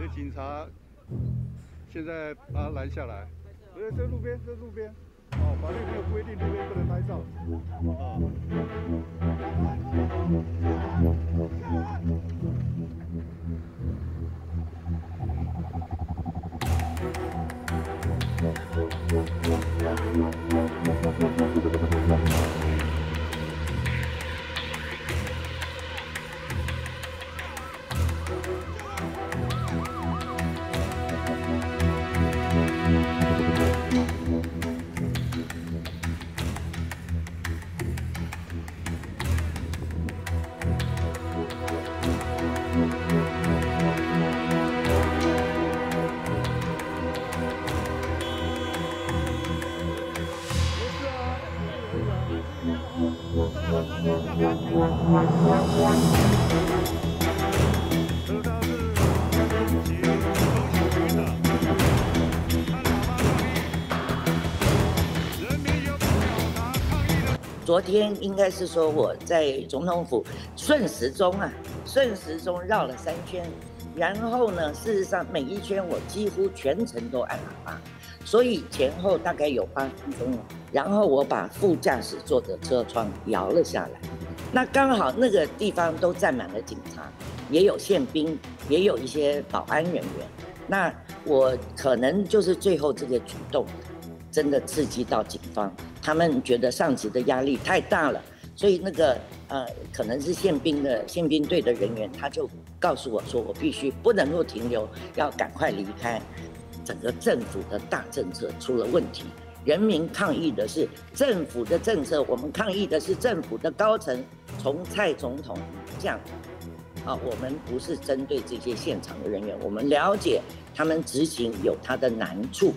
所以警察现在把他拦下来。呃，在路边，在路边。哦，法律没有规定路边不能拍照。昨天应该是说我在总统府顺时钟啊，顺时钟绕了三圈，然后呢，事实上每一圈我几乎全程都按喇叭，所以前后大概有八分钟了。然后我把副驾驶座的车窗摇了下来，那刚好那个地方都站满了警察，也有宪兵，也有一些保安人员。那我可能就是最后这个举动，真的刺激到警方。他们觉得上级的压力太大了，所以那个呃，可能是宪兵的宪兵队的人员，他就告诉我说，我必须不能够停留，要赶快离开。整个政府的大政策出了问题，人民抗议的是政府的政策，我们抗议的是政府的高层，从蔡总统降。啊，我们不是针对这些现场的人员，我们了解他们执行有他的难处。